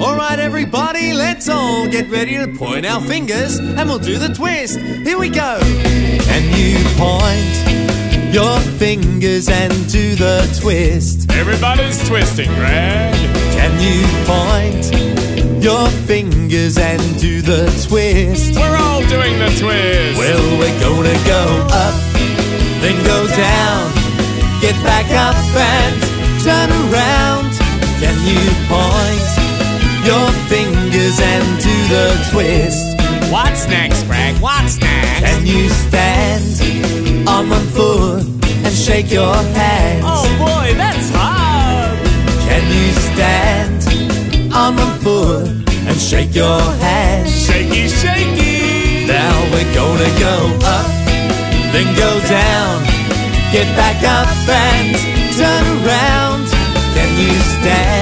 Alright, everybody, let's all get ready to point our fingers and we'll do the twist. Here we go. Can you point your fingers and do the twist? Everybody's twisting, Greg. Can you point your fingers and do the twist? We're all doing the twist. Well, we're gonna go up, then go down, get back up and turn around. Can you point your fingers and do the twist? What's next, Greg? What's next? Can you stand on one foot and shake your hands? oh boy, that's hard. Can you stand on one foot and shake your hands? Shaky, shaky. Now we're gonna go up, then go down, get back up and turn around. Can you stand